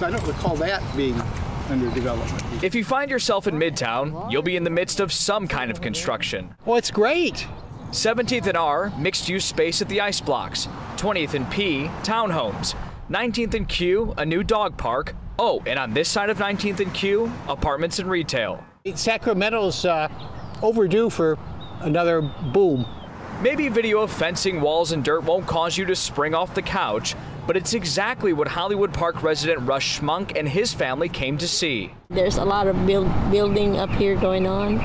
So I don't recall that being under development. If you find yourself in Midtown, you'll be in the midst of some kind of construction. Well, it's great. 17th and R, mixed use space at the ice blocks. 20th and P, townhomes. 19th and Q, a new dog park. Oh, and on this side of 19th and Q, apartments and retail. Sacramento's uh, overdue for another boom. Maybe video of fencing, walls, and dirt won't cause you to spring off the couch, but it's exactly what Hollywood Park resident Russ Schmunk and his family came to see. There's a lot of build, building up here going on,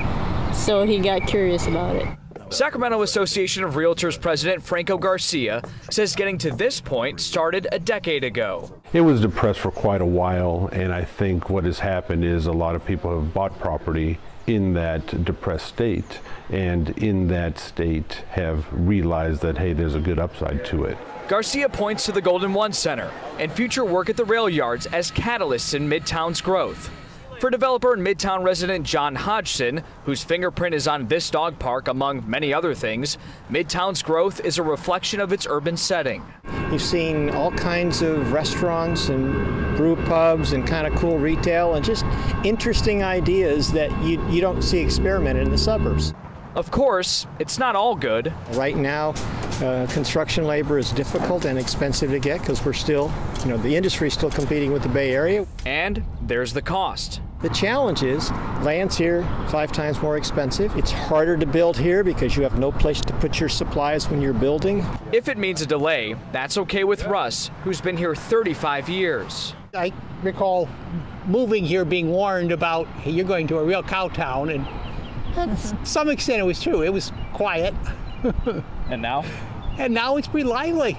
so he got curious about it. Sacramento Association of Realtors President Franco Garcia says getting to this point started a decade ago. It was depressed for quite a while, and I think what has happened is a lot of people have bought property in that depressed state, and in that state have realized that, hey, there's a good upside to it. Garcia points to the Golden One Center and future work at the rail yards as catalysts in Midtown's growth. For developer and Midtown resident John Hodgson, whose fingerprint is on this dog park among many other things, Midtown's growth is a reflection of its urban setting. You've seen all kinds of restaurants and brew pubs and kind of cool retail and just interesting ideas that you, you don't see experimented in the suburbs. Of course, it's not all good. Right now, uh, construction labor is difficult and expensive to get because we're still, you know, the industry is still competing with the Bay Area. And there's the cost. The challenge is land's here five times more expensive. It's harder to build here because you have no place to put your supplies when you're building. If it means a delay, that's okay with Russ, who's been here 35 years. I recall moving here being warned about hey, you're going to a real cow town, and to some extent it was true. It was quiet. and now? And now it's pretty lively.